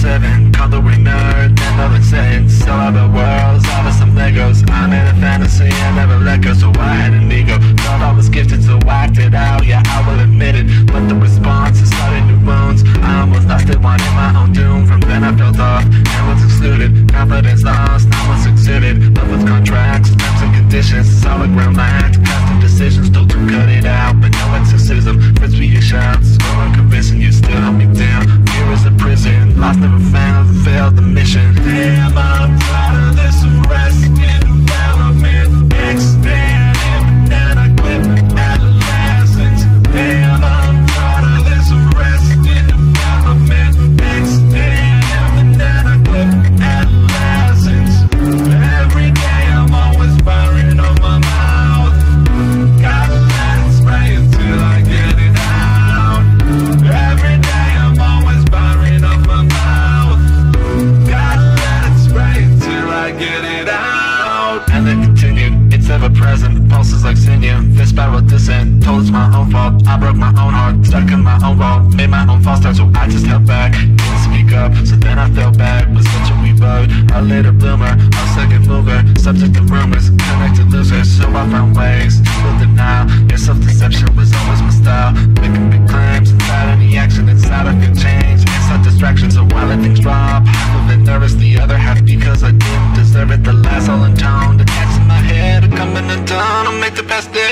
seven, coloring nerd, and loving sentence. Sell out the worlds, out of some Legos. I'm in a fantasy, I never let go, so I had an ego. Thought I was gifted, so I acted out. Yeah, I will admit it, but the response is starting new wounds. I almost lost it, wanted my own doom. From then I felt off and was excluded. Confidence lost, now was exuded. Love with contracts, terms and conditions. Solid ground lacked, never failed the mission. Damn, I'm tired get it out. And then continued, it's ever present, pulses like sinew. This spiral descent, told it's my own fault. I broke my own heart, stuck in my own vault. Made my own false start, so I just held back. Didn't speak up, so then I fell back. Was such a reboot, a later bloomer, a second mover. Subject to rumors, connected losers, so I found ways llegaste